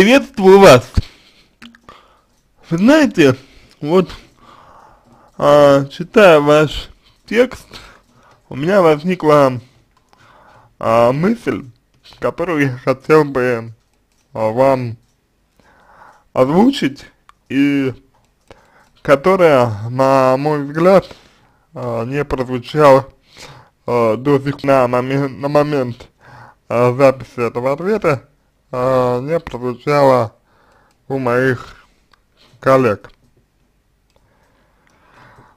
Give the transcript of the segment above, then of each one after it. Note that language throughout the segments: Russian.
Приветствую вас. Знаете, вот а, читая ваш текст, у меня возникла а, мысль, которую я хотел бы а, вам озвучить и которая, на мой взгляд, а, не прозвучала а, до сих на момент, на момент а, записи этого ответа, а, не прозвучала у моих коллег.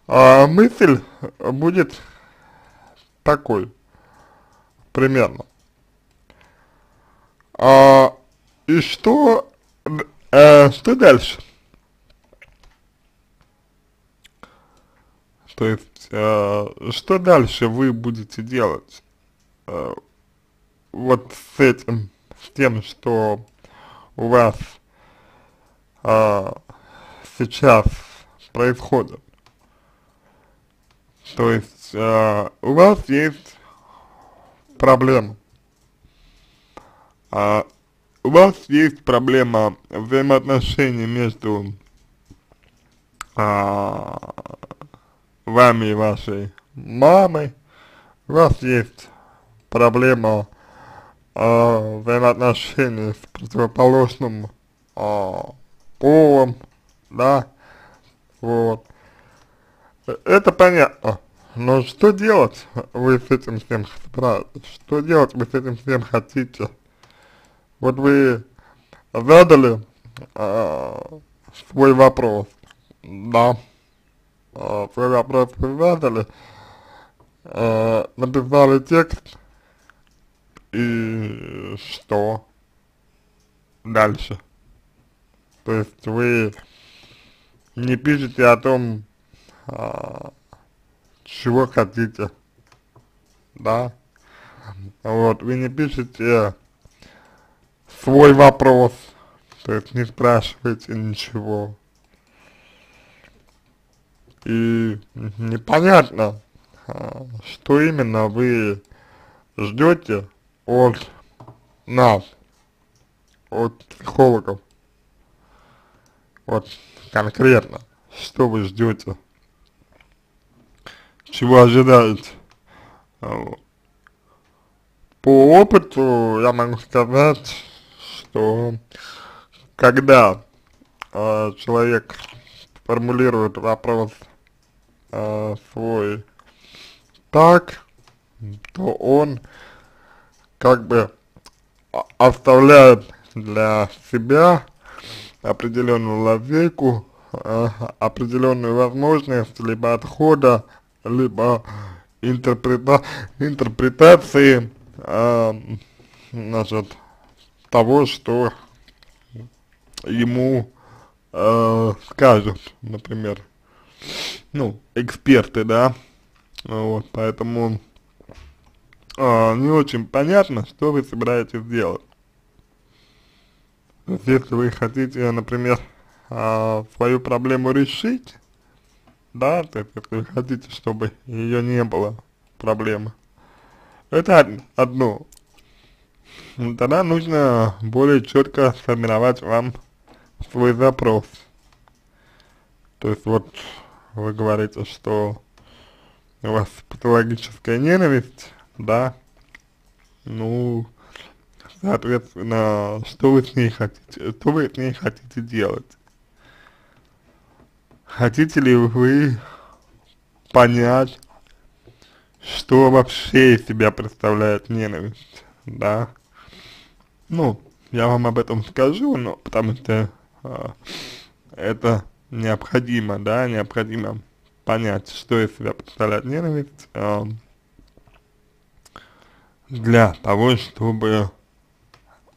А мысль будет такой, примерно. А, и что, э, что дальше? То есть, э, что дальше вы будете делать э, вот с этим, с тем, что у вас э, сейчас происходит? То есть, э, у вас есть проблема. А, у вас есть проблема взаимоотношений между а, вами и вашей мамой, у вас есть проблема э, взаимоотношений с противоположным э, полом, да, вот. Это понятно. Но что делать вы с этим всем? Что делать вы с этим всем хотите? Вот вы задали э, свой вопрос, да, э, свой вопрос вы задали, э, написали текст, и что? Дальше? То есть вы не пишете о том, э, чего хотите, да, вот, вы не пишете свой вопрос, то есть не спрашиваете ничего, и непонятно, а, что именно вы ждете от нас, от психологов, вот конкретно, что вы ждете, чего ожидаете. А, по опыту я могу сказать, что когда э, человек формулирует вопрос э, свой так, то он как бы оставляет для себя определенную лазейку, э, определенную возможность либо отхода, либо интерпрета интерпретации э, значит, того, что ему э, скажут, например, ну, эксперты, да, вот, поэтому э, не очень понятно, что вы собираетесь делать. То есть, если вы хотите, например, э, свою проблему решить, да, то есть, если вы хотите, чтобы ее не было, проблемы, это одно. Тогда нужно более четко сформировать вам свой запрос. То есть вот вы говорите, что у вас патологическая ненависть, да, ну, соответственно, что вы с ней хотите, что вы с ней хотите делать? Хотите ли вы понять, что вообще из себя представляет ненависть, да? Ну, я вам об этом скажу, но потому что э, это необходимо, да, необходимо понять, что из себя представляет ненависть, э, для того, чтобы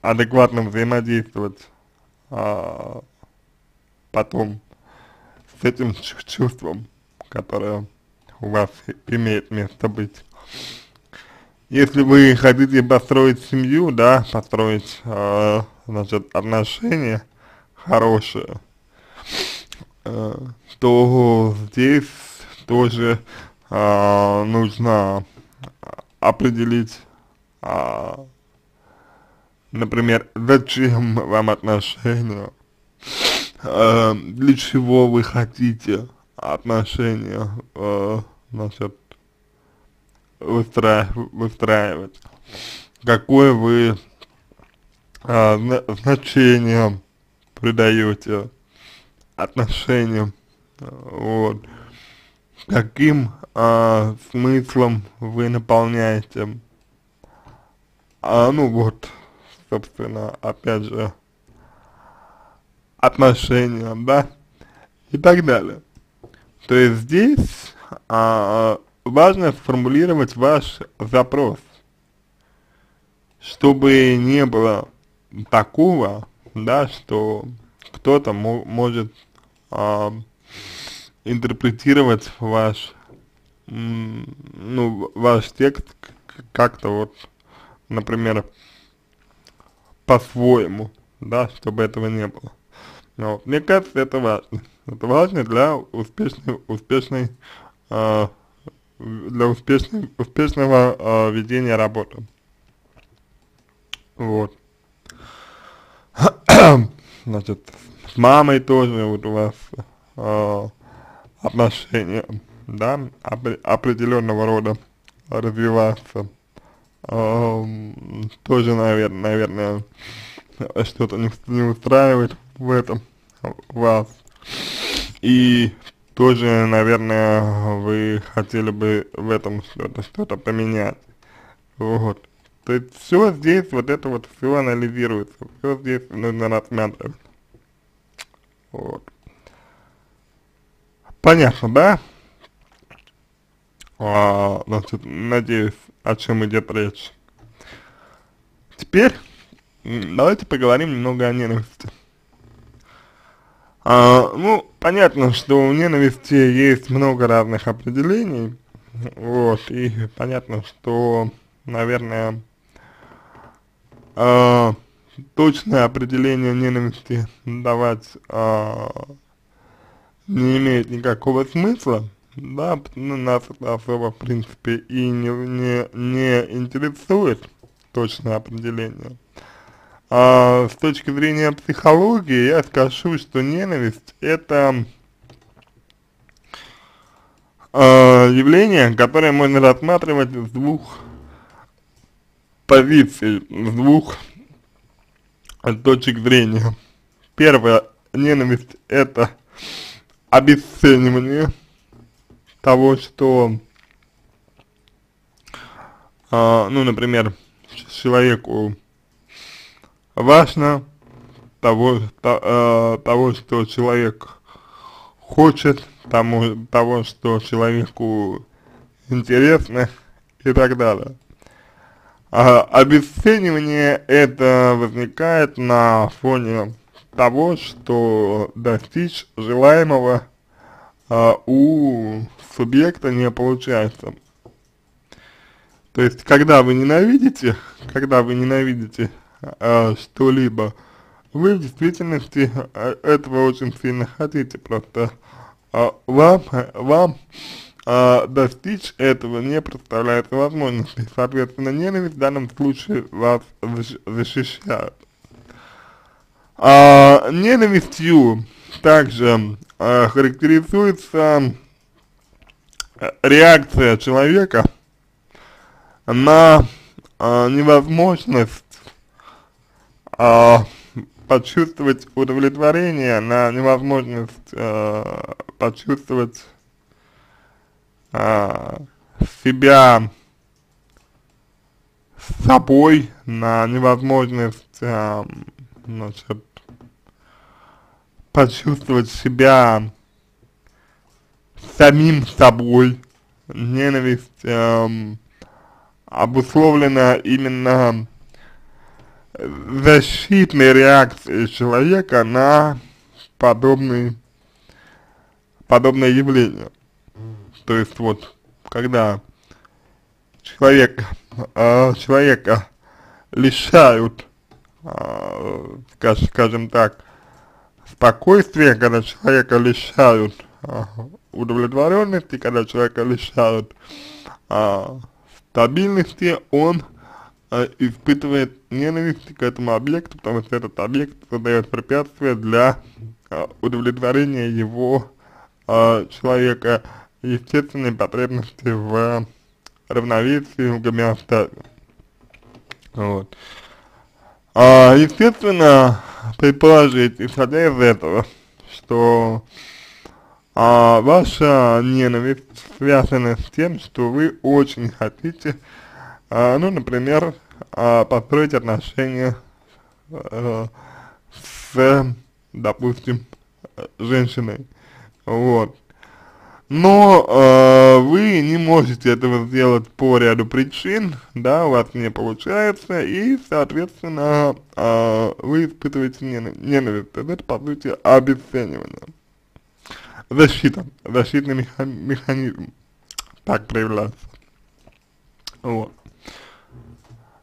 адекватно взаимодействовать э, потом с этим чувством, которое у вас имеет место быть. Если вы хотите построить семью, да, построить, э, значит, отношения хорошие, э, то здесь тоже э, нужно определить э, например, зачем вам отношения, э, для чего вы хотите отношения, э, значит, выстра выстраивать, какое вы э, значение придаете отношениям, вот, каким э, смыслом вы наполняете, а, ну вот, собственно, опять же, отношениям, да, и так далее. То есть здесь а, важно сформулировать ваш запрос, чтобы не было такого, да, что кто-то может а, интерпретировать ваш, ну, ваш текст как-то вот, например, по-своему, да, чтобы этого не было. Но мне кажется, это важно. Это важно для успешной, успешной, э, для успешной, успешного э, ведения работы. Вот. Значит, с мамой тоже вот у вас э, отношения, да, оп определенного рода развиваться. Тоже, наверное, наверное что-то не, не устраивает в этом вас. И тоже, наверное, вы хотели бы в этом что-то, что-то поменять. Вот. То есть все здесь, вот это вот все анализируется, все здесь нужно рассматривать. Вот. Понятно, да? А, значит, надеюсь, о чем идет речь. Теперь давайте поговорим немного о ненависти. А, ну, понятно, что у ненависти есть много разных определений, вот, и понятно, что, наверное, а, точное определение ненависти давать а, не имеет никакого смысла, да, ну, нас это особо, в принципе, и не, не, не интересует точное определение. А, с точки зрения психологии я скажу, что ненависть это а, явление, которое можно рассматривать с двух позиций, с двух точек зрения. Первая ненависть это обесценивание того, что, а, ну, например, человеку важно того, то, э, того, что человек хочет, тому, того, что человеку интересно и так далее. А обесценивание это возникает на фоне того, что достичь желаемого а, у субъекта не получается. То есть, когда вы ненавидите, когда вы ненавидите э, что-либо, вы в действительности э, этого очень сильно хотите, просто э, вам, вам э, достичь этого не представляется возможности, соответственно, ненависть в данном случае вас защищает. А, ненавистью также э, характеризуется реакция человека на э, невозможность э, почувствовать удовлетворение, на невозможность э, почувствовать э, себя собой, на невозможность, э, значит, почувствовать себя самим собой. Ненависть эм, обусловлена именно защитной реакции человека на подобный, подобное явление. То есть вот, когда человек, э, человека лишают, э, скажем так, спокойствия, когда человека лишают э, удовлетворенности, когда человека лишают э, стабильности, он э, испытывает ненависть к этому объекту, потому что этот объект создает препятствие для э, удовлетворения его э, человека естественной потребности в равновесии, в гомеостазе. Вот. А, естественно, предположить, исходя из этого, что а, ваша ненависть связана с тем, что вы очень хотите, а, ну, например, а, построить отношения а, с, допустим, женщиной, вот. Но э, вы не можете этого сделать по ряду причин, да, у вас не получается, и, соответственно, э, вы испытываете ненависть. Это, по сути, обесценивание. Защита, защитный механизм так проявляется. Вот.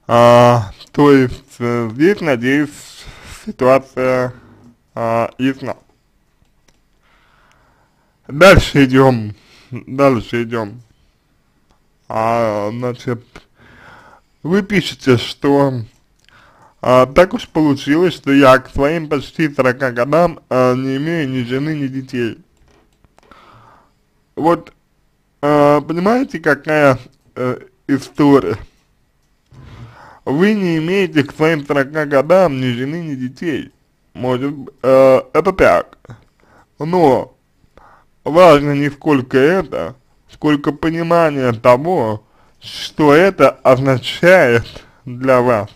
А, то есть, э, здесь, надеюсь, ситуация а, ясна. Дальше идем, дальше идем. А, значит, вы пишете, что а, так уж получилось, что я к своим почти 40 годам а, не имею ни жены, ни детей. Вот, а, понимаете, какая а, история? Вы не имеете к своим 40 годам ни жены, ни детей. Может, э, это так. Но важно не сколько это, сколько понимание того, что это означает для вас.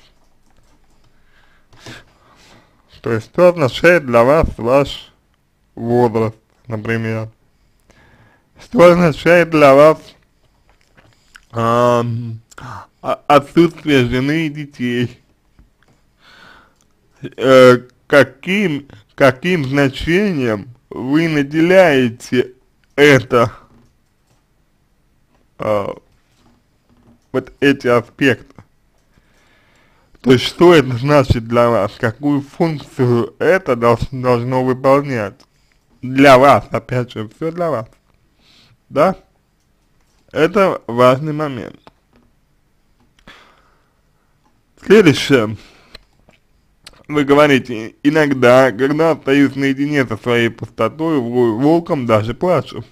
То есть, что означает для вас ваш возраст, например. Что означает для вас э, отсутствие жены и детей. Э, каким, каким значением вы наделяете это, а, вот эти аспекты. То есть, что это значит для вас, какую функцию это должно, должно выполнять для вас, опять же, все для вас, да? Это важный момент. Следующее вы говорите, иногда, когда остаюсь наедине со своей пустотой, волком даже плачу.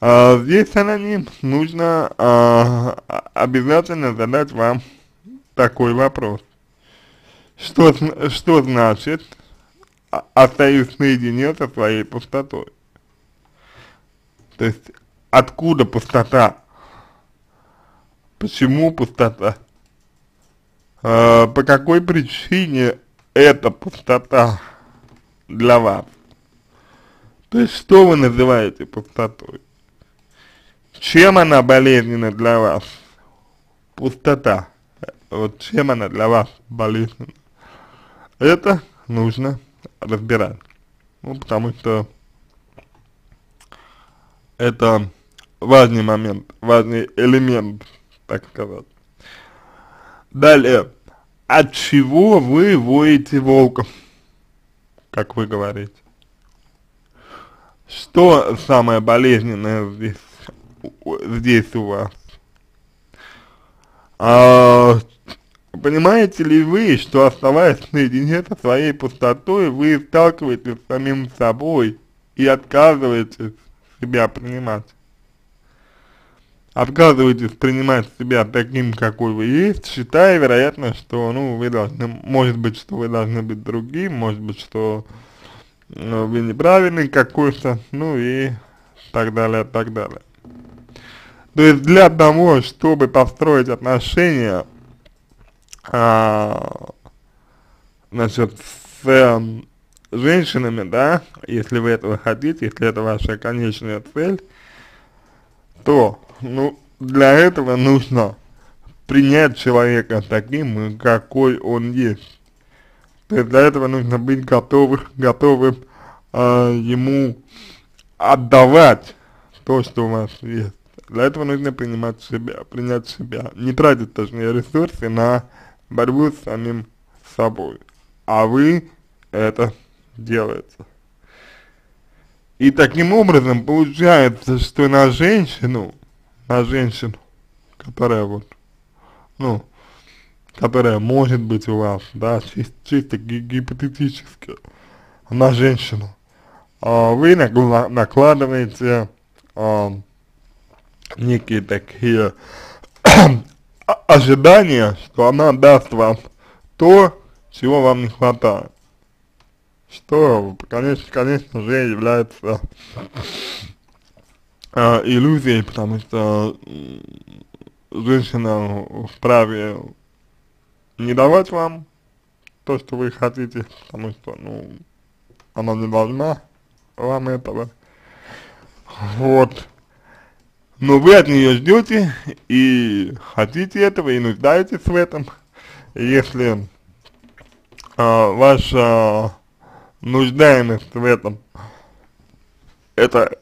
А, здесь, аноним, нужно а, обязательно задать вам такой вопрос. Что, что значит остаюсь наедине со своей пустотой? То есть, откуда пустота? Почему пустота? э, по какой причине эта пустота для вас? То есть, что вы называете пустотой? Чем она болезненна для вас? Пустота. Вот чем она для вас болезненна? Это нужно разбирать. Ну, потому что это важный момент, важный элемент, так сказать. Далее, от чего вы воете волком, как вы говорите? Что самое болезненное здесь, здесь у вас? А, понимаете ли вы, что оставаясь наедине со своей пустотой, вы сталкиваетесь с самим собой и отказываетесь себя принимать? отказываетесь принимать себя таким, какой вы есть, считая, вероятно, что, ну, вы должны, может быть, что вы должны быть другим, может быть, что ну, вы неправильный какой-то, ну и так далее, так далее. То есть для того, чтобы построить отношения, а, значит, с э, женщинами, да, если вы этого хотите, если это ваша конечная цель, то ну, для этого нужно принять человека таким, какой он есть. То есть для этого нужно быть готовым, готовым э, ему отдавать то, что у вас есть. Для этого нужно принимать себя, принять себя, не тратить, точнее, ресурсы на борьбу с самим собой. А вы это делаете. И таким образом получается, что на женщину на женщину, которая вот ну, которая может быть у вас, да, чисто, чисто гипотетически на женщину, а, вы накладываете некие такие ожидания, что она даст вам то, чего вам не хватает. Что, конечно, конечно же, является э, иллюзией, потому что женщина вправе не давать вам то, что вы хотите, потому что, ну, она не должна вам этого. Вот. Но вы от нее ждете и хотите этого, и нуждаетесь в этом. Если а, ваша нуждаемость в этом, это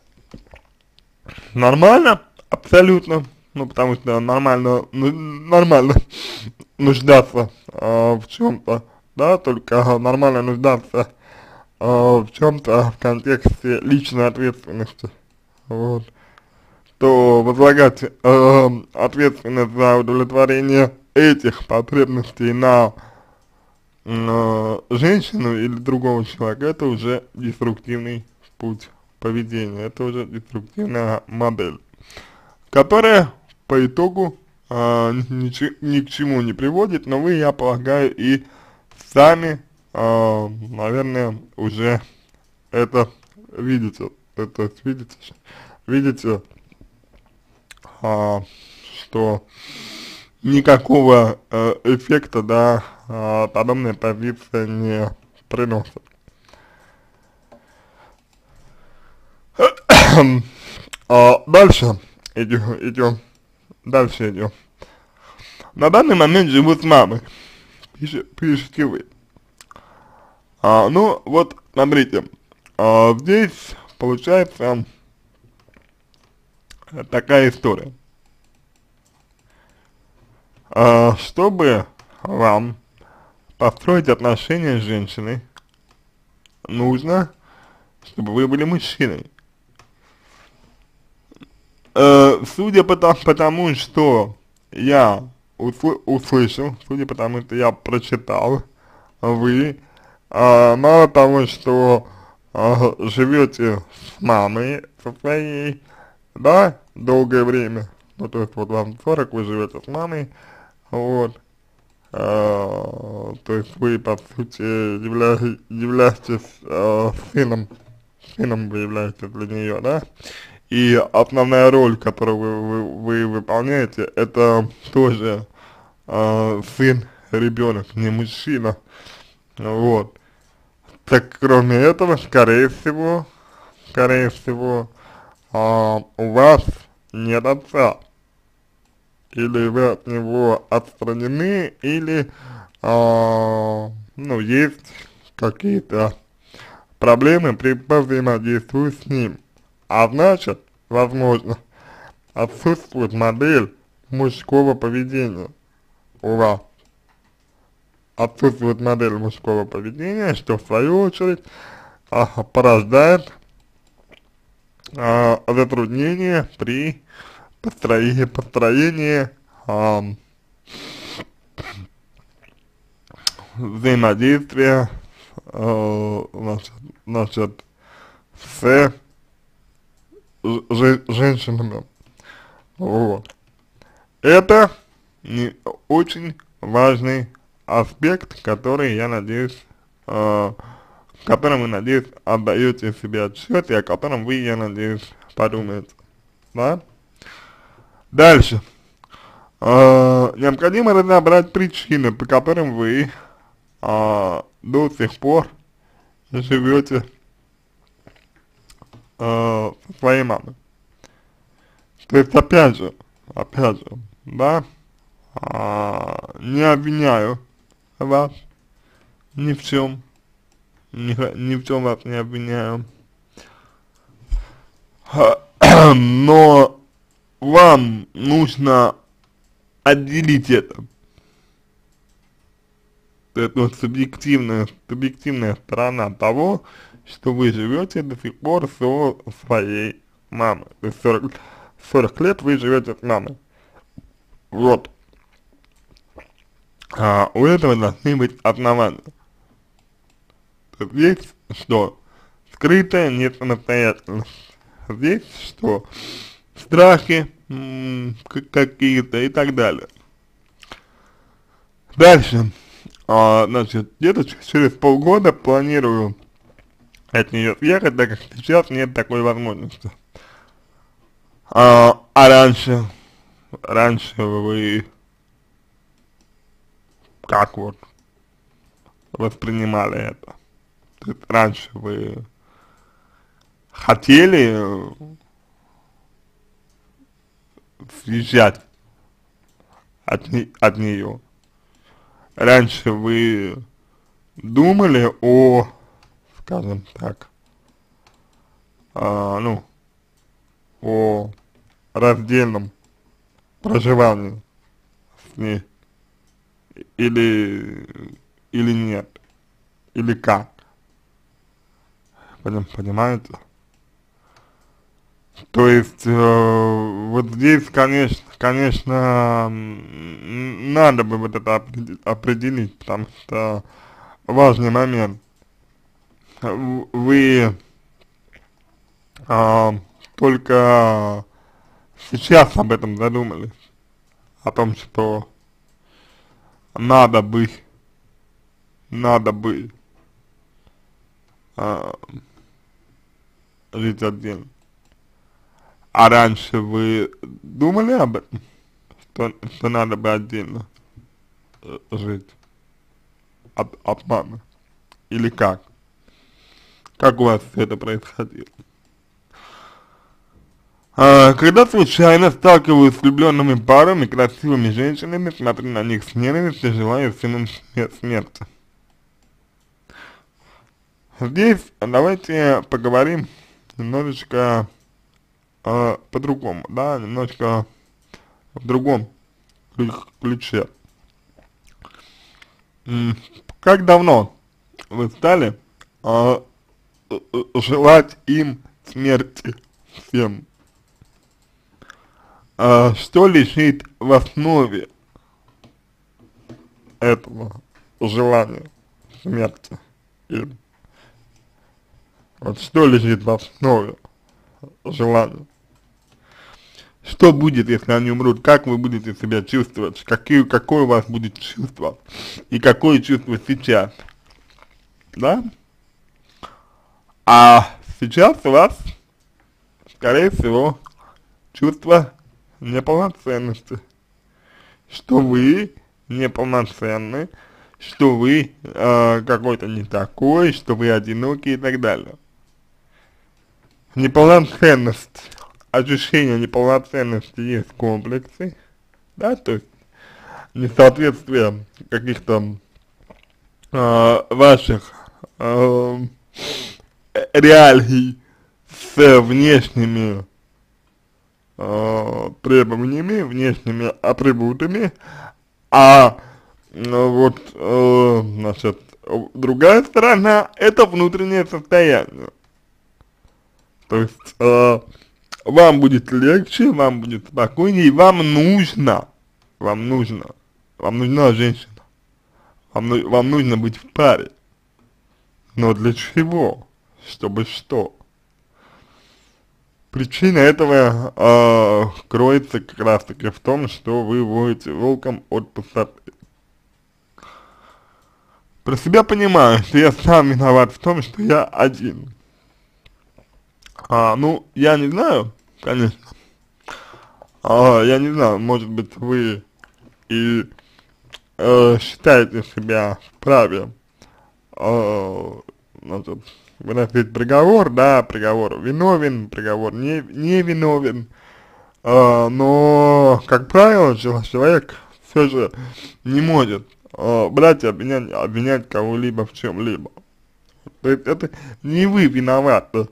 нормально, абсолютно, ну, потому что нормально, ну, нормально нуждаться а, в чем-то, да, только нормально нуждаться а, в чем-то в контексте личной ответственности, вот. То возлагать э, ответственность за удовлетворение этих потребностей на э, женщину или другого человека, это уже деструктивный путь поведения, это уже деструктивная модель, которая по итогу э, ни, ни к чему не приводит, но вы, я полагаю, и сами, э, наверное, уже это видите, это видите, видите, а, что никакого э, эффекта, да, э, подобная позиция не приносит. а, дальше идем, идем, дальше идем. На данный момент живу с мамой, пишет, пишете вы. А, ну, вот, смотрите, а, здесь получается такая история. А, чтобы вам построить отношения с женщиной, нужно, чтобы вы были мужчиной. Э, судя по, по тому, что я усл услышал, судя по тому, что я прочитал, вы э, мало того, что э, живете с мамой со своей, да, долгое время, ну то есть вот вам 40, вы живете с мамой, вот, то есть вы по сути явля, являетесь а, сыном, сыном вы являетесь для нее, да, и основная роль, которую вы, вы, вы выполняете, это тоже а, сын, ребенок, не мужчина, вот. Так кроме этого, скорее всего, скорее всего, а, у вас нет отца, или вы от него отстранены, или, а, ну, есть какие-то проблемы при взаимодействии с ним. А значит, возможно, отсутствует модель мужского поведения у вас. Отсутствует модель мужского поведения, что в свою очередь а, порождает а, затруднения при построении, построении а, взаимодействия а, значит, значит, с же, женщинами. Вот. Это не очень важный аспект, который, я надеюсь, э, в котором вы, надеюсь, отдаете себе отчет, и о котором вы, я надеюсь, подумаете. Да? Дальше. Э, необходимо разобрать причины, по которым вы э, до сих пор живете э, со своей мамой. То есть, опять же, опять же, да, э, не обвиняю вас ни в чем ни, ни в чем вас не обвиняю. Но вам нужно отделить это. Это вот субъективная, субъективная сторона того, что вы живете до сих пор со своей мамой. То есть 40, 40 лет вы живете с мамой. Вот. а, у этого должны быть основания. Здесь что? Скрытая нет самостоятельность. Здесь что? Страхи какие-то и так далее. Дальше. А, значит, где-то через полгода планирую от нее съехать, так как сейчас нет такой возможности. А, а раньше, раньше вы как вот воспринимали это? То есть раньше вы хотели съезжать от, не, от нее? Раньше вы думали о, скажем так, а, ну, о раздельном проживании с ней или или нет? Или как? Понимаете то есть э, вот здесь конечно конечно надо бы вот это определить потому что важный момент вы а, только сейчас об этом задумались, о том, что надо бы, надо бы а, жить отдельно. А раньше вы думали об этом, что, что надо бы отдельно э, жить от, от мамы? Или как? Как у вас это происходило? А, когда случайно сталкиваюсь с влюбленными парами, красивыми женщинами, смотрю на них с ненавистью, желаю всем им смерти. Здесь давайте поговорим немножечко э, по-другому, да, немножечко в другом ключе. Как давно вы стали э, желать им смерти всем? а, что лежит в основе этого желания смерти им? Вот что лежит в основе желания? Что будет, если они умрут? Как вы будете себя чувствовать? Какие, какое у вас будет чувство? И какое чувство сейчас? Да? А сейчас у вас, скорее всего, чувство неполноценности, что вы неполноценны, что вы э, какой-то не такой, что вы одинокий и так далее. Неполноценность, ощущение неполноценности есть комплексы, да, то есть несоответствие каких-то э, ваших э, реалий с внешними э, требованиями, внешними атрибутами, а э, вот, э, значит, другая сторона это внутреннее состояние. То есть э, вам будет легче, вам будет спокойнее, вам нужно, вам нужно, вам нужна женщина, вам, вам нужно быть в паре. Но для чего? Чтобы что? Причина этого э, кроется как раз таки в том, что вы водите волком от пустоты. Про себя понимаю, что я сам виноват в том, что я один. А, ну, я не знаю, конечно. А, я не знаю, может быть вы и э, считаете себя вправе э, значит, выносить приговор, да, приговор виновен, приговор не, не виновен, э, но, как правило, человек все же не может э, брать и обвинять, обвинять кого-либо в чем-либо. То есть это не вы виноваты,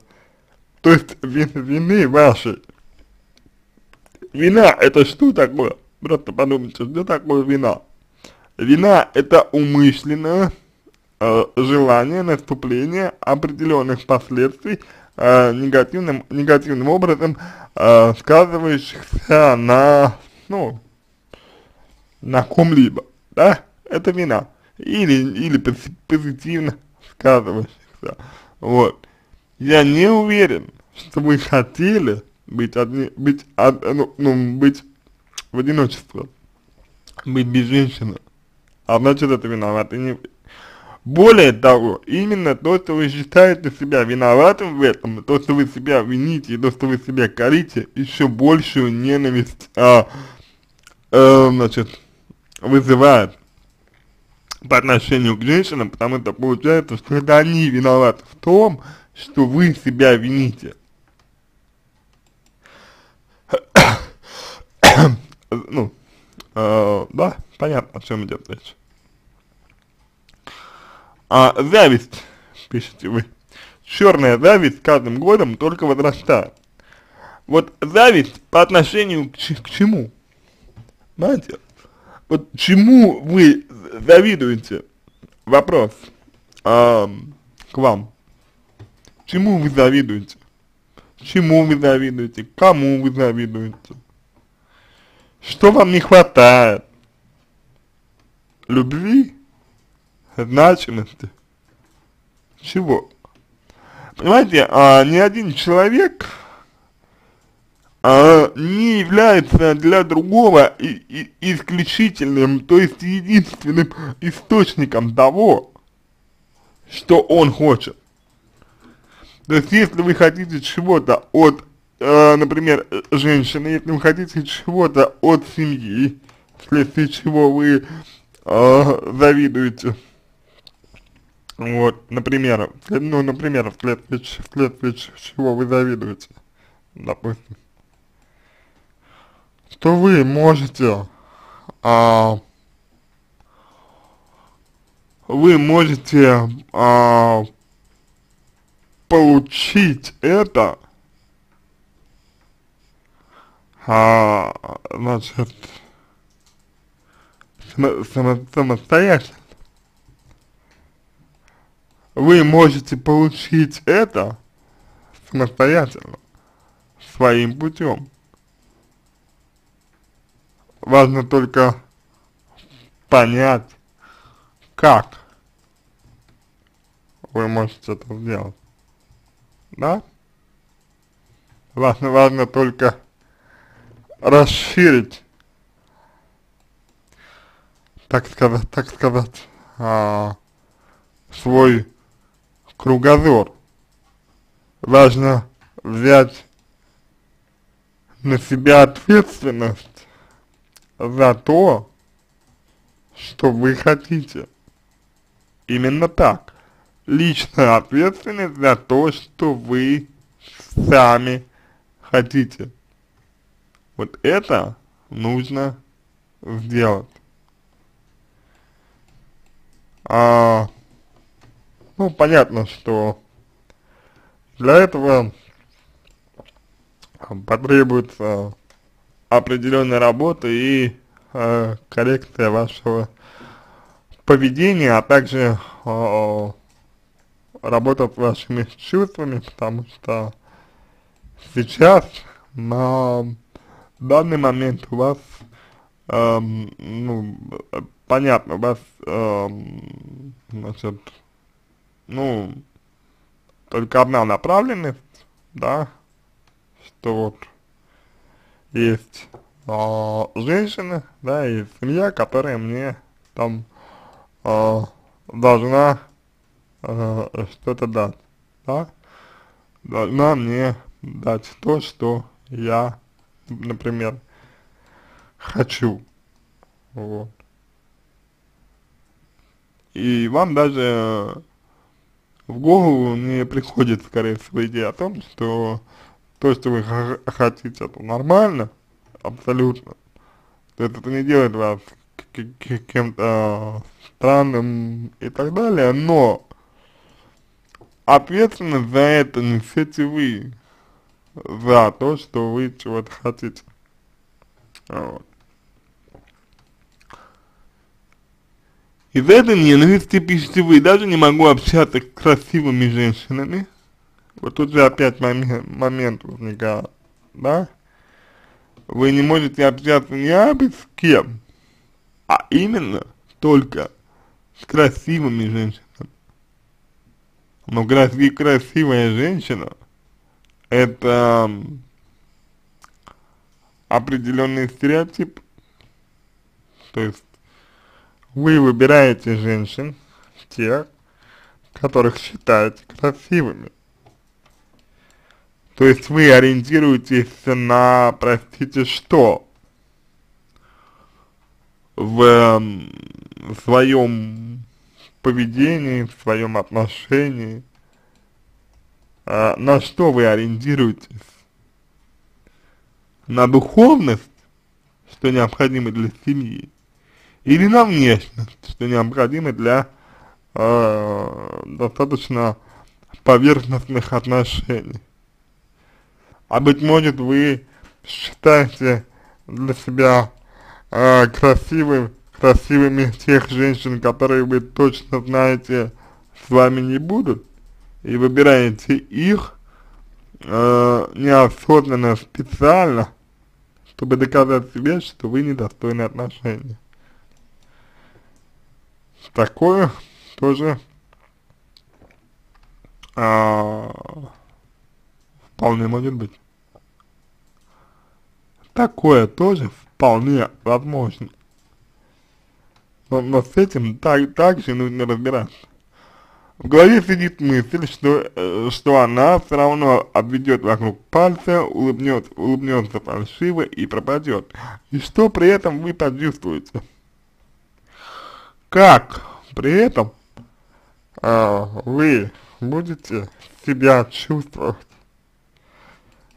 то есть вин, вины вашей. Вина это что такое? Просто подумайте, что такое вина? Вина это умышленное э, желание наступления определенных последствий э, негативным, негативным образом э, сказывающихся на, ну, на ком-либо, да, это вина. Или, или позитивно сказывающихся. Вот. Я не уверен, что вы хотели быть одни, быть, од, ну, ну, быть в одиночестве, быть без женщины, а значит это виноваты не вы. Более того, именно то, что вы считаете себя виноватым в этом, то, что вы себя вините, то, что вы себя корите, еще большую ненависть, а, а, значит, вызывает по отношению к женщинам, потому что получается, что это они виноваты в том, что вы себя вините. ну, э, да, понятно, о чем идет речь. А зависть, пишете вы, черная зависть каждым годом только возрастает. Вот зависть по отношению к, к чему? Знаете? Вот чему вы завидуете? Вопрос а, к вам. Чему вы завидуете? Чему вы завидуете? Кому вы завидуете? Что вам не хватает? Любви? Значимости? Чего? Понимаете, а, ни один человек а, не является для другого и, и, исключительным, то есть единственным источником того, что он хочет. То есть, если вы хотите чего-то от, э, например, женщины, если вы хотите чего-то от семьи, вследствие чего вы э, завидуете, вот, например, ну, например, вследствие, вследствие чего вы завидуете, допустим, то вы можете, а, вы можете а, получить это, а, значит, само, само, самостоятельно. Вы можете получить это самостоятельно, своим путем. Важно только понять, как вы можете это сделать. Да? Важно, важно только расширить, так сказать, так сказать, а, свой кругозор. Важно взять на себя ответственность за то, что вы хотите. Именно так. Личная ответственность за то, что вы сами хотите. Вот это нужно сделать. А, ну, понятно, что для этого потребуется определенная работа и э, коррекция вашего поведения, а также э, работа с вашими чувствами, потому что сейчас на данный момент у вас, э, ну, понятно, у вас, э, значит, ну, только одна направленность, да, что вот есть э, женщина, да, и семья, которая мне там э, должна э, что-то дать, да, должна мне дать то, что я, например, хочу, вот. И вам даже в голову не приходит, скорее всего, идея о том, что то, что вы хотите, это нормально, абсолютно. Это не делает вас кем-то странным и так далее, но ответственность за это несете вы, за то, что вы чего-то хотите. Вот. Из-за этой ненависти пишите вы, даже не могу общаться с красивыми женщинами, вот тут же опять момент, момент возникает, да? Вы не можете общаться не абы с кем, а именно только с красивыми женщинами. Но краси красивая женщина это определенный стереотип. То есть вы выбираете женщин, тех, которых считаете красивыми. То есть вы ориентируетесь на, простите, что? В своем поведении, в своем отношении, а, на что вы ориентируетесь? На духовность, что необходимо для семьи, или на внешность, что необходимо для э, достаточно поверхностных отношений. А быть может вы считаете для себя э, красивым, красивыми тех женщин, которые вы точно знаете с вами не будут, и выбираете их э, неосознанно, специально, чтобы доказать себе, что вы недостойны отношений. Такое тоже а, вполне может быть. Такое тоже вполне возможно. Но, но с этим так, также нужно разбираться. В голове сидит мысль, что, э, что она все равно обведет вокруг пальца, улыбнет, улыбнется фальшиво и пропадет. И что при этом вы почувствуете? Как при этом э, вы будете себя чувствовать?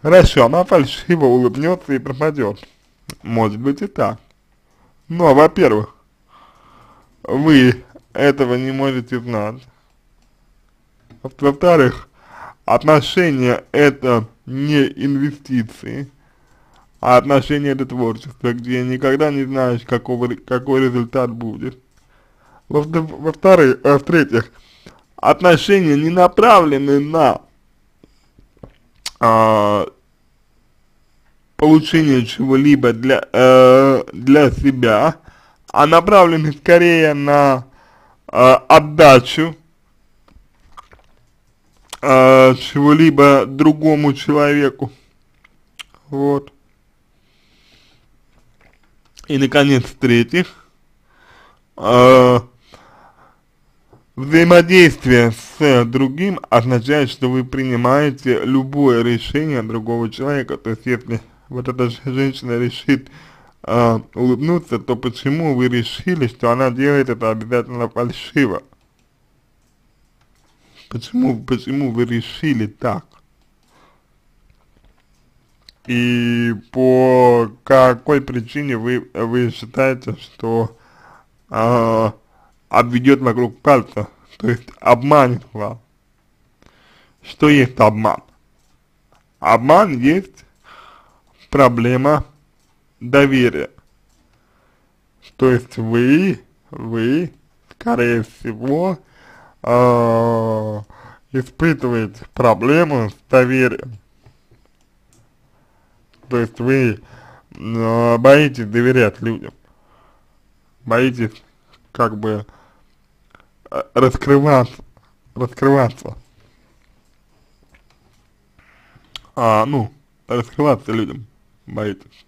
Хорошо, она фальшиво улыбнется и пропадет. Может быть и так. Но, во-первых, вы этого не можете знать. Во-вторых, отношения это не инвестиции, а отношения это творчество, где никогда не знаешь, какого, какой результат будет. Во-вторых, во в-третьих, отношения не направлены на а, получение чего-либо для, э, для себя, а направлены скорее на э, отдачу э, чего-либо другому человеку. Вот. И, наконец, в-третьих, э, взаимодействие с другим означает, что вы принимаете любое решение другого человека. То есть, если вот эта женщина решит э, улыбнуться, то почему вы решили, что она делает это обязательно фальшиво? Почему, почему вы решили так? И по какой причине вы, вы считаете, что э, обведет вокруг пальца, то есть обманет вас? Что есть обман? Обман есть проблема доверия. То есть вы, вы, скорее всего, э, испытываете проблему с доверием. То есть вы э, боитесь доверять людям, боитесь как бы э, раскрываться, раскрываться, а, ну, раскрываться людям боитесь,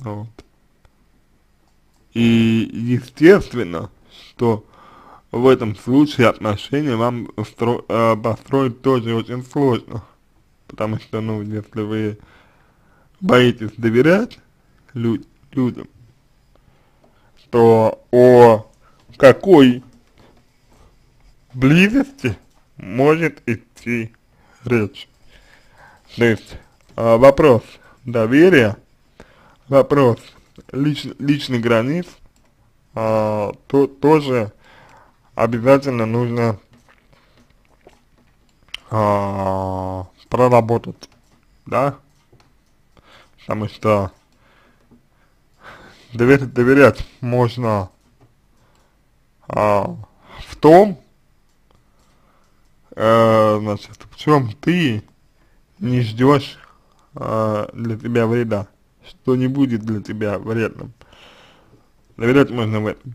вот. И естественно, что в этом случае отношения вам стро, э, построить тоже очень сложно. Потому что, ну, если вы боитесь доверять люд, людям, то о какой близости может идти речь. То есть э, вопрос доверия, вопрос. Лич, личных границ, э, то, тоже обязательно нужно а, проработать, да, потому что доверять, доверять можно а, в том, э, значит, в чем ты не ждешь э, для тебя вреда, что не будет для тебя вредным. Доверять можно в этом.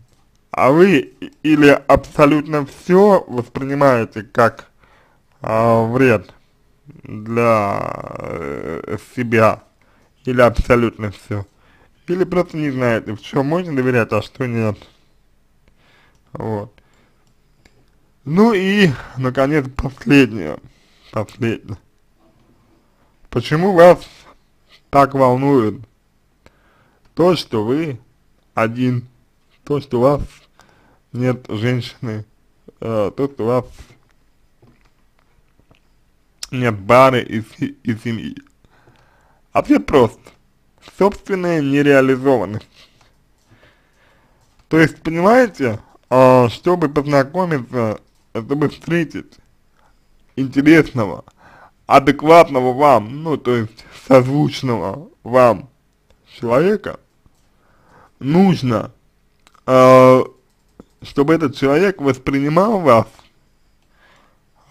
а вы или абсолютно все воспринимаете как э, вред для э, себя, или абсолютно все, или просто не знаете, в чем можно доверять, а что нет. Вот. Ну и, наконец, последнее, последнее. Почему вас так волнует то, что вы один, то, что у вас нет женщины, э, то, что у вас нет пары и, и семьи. Ответ прост. Собственная нереализованность. То есть, понимаете, э, чтобы познакомиться, чтобы встретить интересного, адекватного вам, ну, то есть, созвучного вам человека, нужно, э, чтобы этот человек воспринимал вас,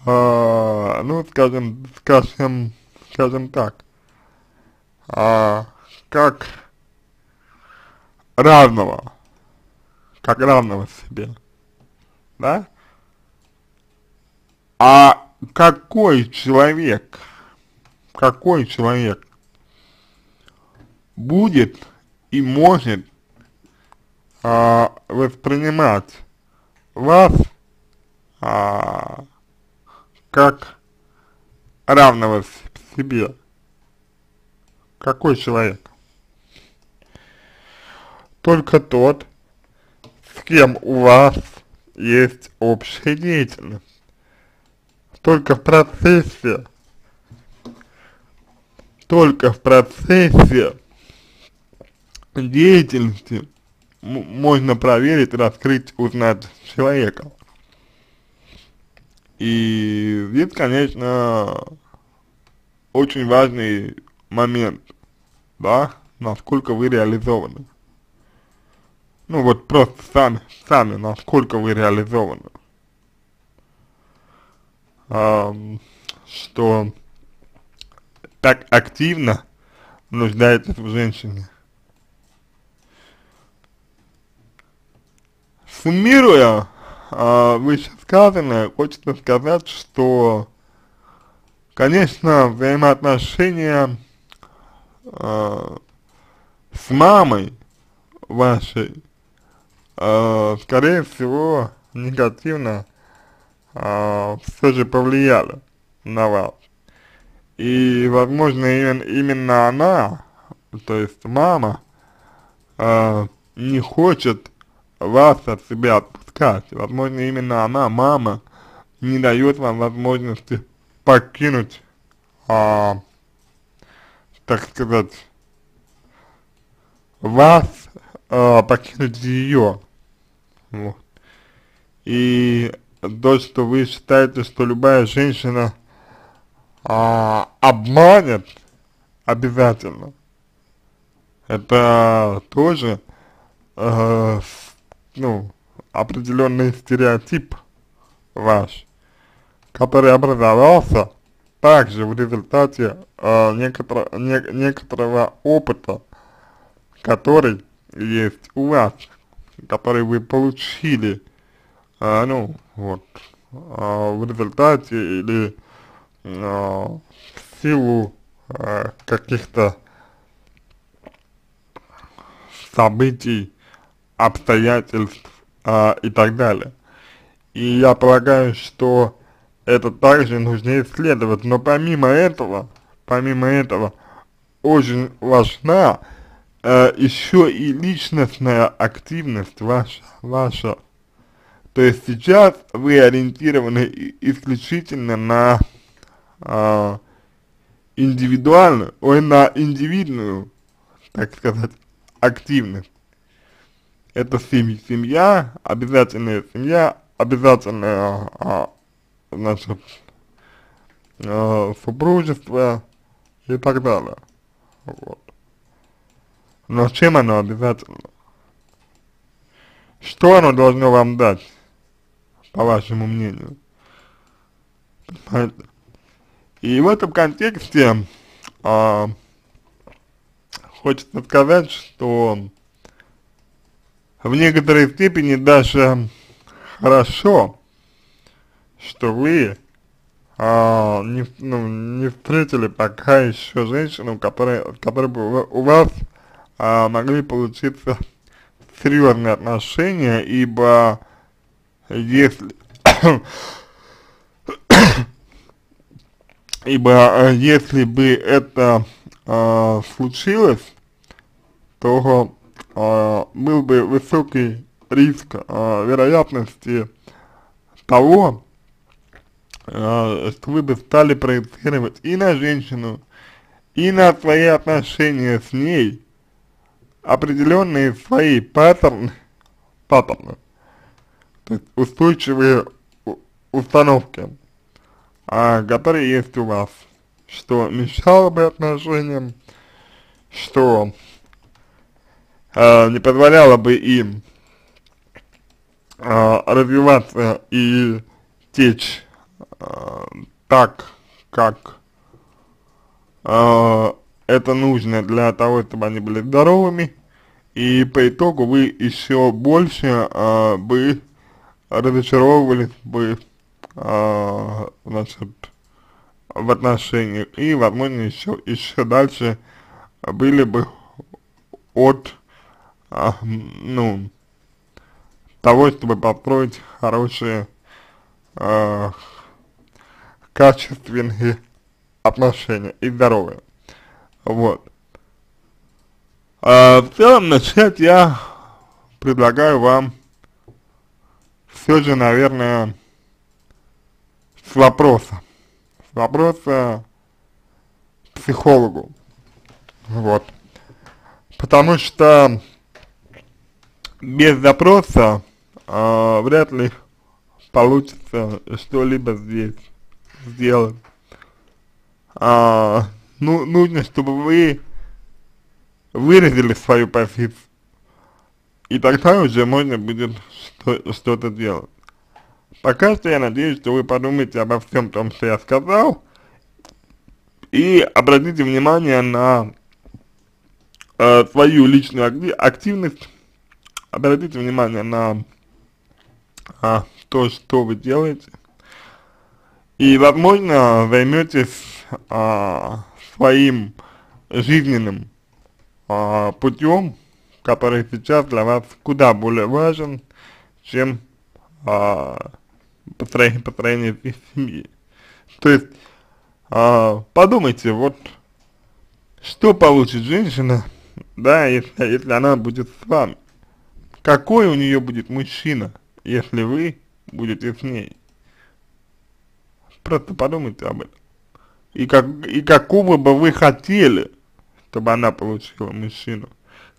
э, ну, скажем, скажем, скажем так, э, как равного, как равного себе, да? А какой человек, какой человек будет и может а, воспринимать вас а, как равного себе. Какой человек? Только тот, с кем у вас есть общая деятельность. Только в процессе, только в процессе деятельности можно проверить, раскрыть, узнать человека. И здесь, конечно, очень важный момент, да, насколько вы реализованы. Ну вот просто сами, сами, насколько вы реализованы. Что так активно нуждаетесь в женщине. Суммируя э, вышесказанное, хочется сказать, что, конечно, взаимоотношения э, с мамой вашей, э, скорее всего, негативно э, все же повлияли на вас. И, возможно, именно, она, то есть мама, э, не хочет вас от себя отпускать. Возможно, именно она, мама, не дает вам возможности покинуть, а, так сказать, вас, а, покинуть ее. Вот. И то, что вы считаете, что любая женщина а, обманет обязательно, это тоже э, ну, определенный стереотип ваш, который образовался также в результате э, некотор, не, некоторого опыта, который есть у вас, который вы получили, э, ну, вот, э, в результате или э, в силу э, каких-то событий, обстоятельств а, и так далее. И я полагаю, что это также нужно исследовать, но помимо этого, помимо этого, очень важна э, еще и личностная активность ваша, ваша. То есть сейчас вы ориентированы исключительно на э, индивидуальную, ой, на индивидную, так сказать, активность это семья, семья, обязательная семья, обязательное, а, значит, а, супружество и так далее. Вот. Но чем оно обязательно? Что оно должно вам дать, по вашему мнению? И в этом контексте а, хочется сказать, что в некоторой степени даже хорошо, что вы а, не, ну, не встретили пока еще женщину, которая, которой бы у вас а, могли получиться серьезные отношения, ибо если ибо если бы это а, случилось, то а, был бы высокий риск а, вероятности того, а, что вы бы стали проецировать и на женщину, и на свои отношения с ней определенные свои паттерны, паттерны, то есть устойчивые установки, а, которые есть у вас, что мешало бы отношениям, что а, не позволяло бы им а, развиваться и течь а, так, как а, это нужно для того, чтобы они были здоровыми, и по итогу вы еще больше а, бы разочаровывались бы, а, значит, в отношениях, и, возможно, еще, еще дальше были бы от а, ну, того, чтобы построить хорошие, а, качественные отношения и здоровые. Вот. А, в целом, начать я предлагаю вам все же, наверное, с вопроса. С вопроса психологу. Вот. Потому что без запроса э, вряд ли получится что-либо здесь сделать. А, ну, нужно, чтобы вы выразили свою позицию, и тогда уже можно будет что-то делать. Пока что я надеюсь, что вы подумаете обо всем том, что я сказал, и обратите внимание на э, свою личную активность. Обратите внимание на а, то, что вы делаете, и, возможно, займетесь а, своим жизненным а, путем, который сейчас для вас куда более важен, чем а, построение, построение семьи. То есть, а, подумайте, вот, что получит женщина, да, если, если она будет с вами какой у нее будет мужчина, если вы будете с ней. Просто подумайте об этом. И, как, и какого бы вы хотели, чтобы она получила мужчину.